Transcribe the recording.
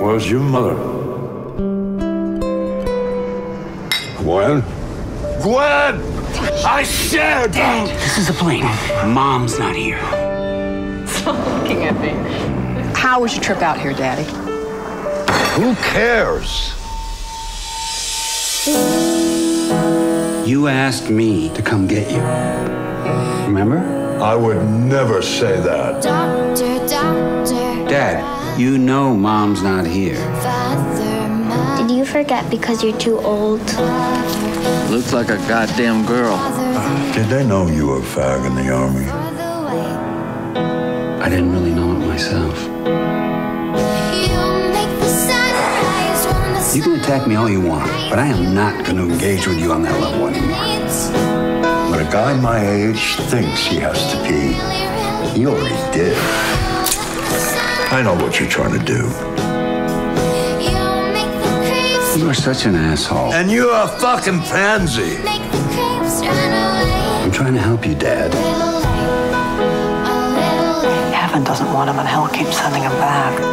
Where's your mother? Gwen? Gwen! I said! This is a plane. Mom's not here. Stop looking at me. How was your trip out here, Daddy? Who cares? You asked me to come get you. Remember? I would never say that. Doctor, doctor. Dad, you know Mom's not here. Father, mother. Did you forget because you're too old? Looks like a goddamn girl. Uh, did they know you were a fag in the army? I didn't really know it myself. You can attack me all you want, but I am not going to engage with you on that level anymore. When a guy my age thinks he has to pee, he already did. I know what you're trying to do. You are such an asshole. And you're a fucking pansy. I'm trying to help you, Dad. Heaven doesn't want him, and hell keeps sending him back.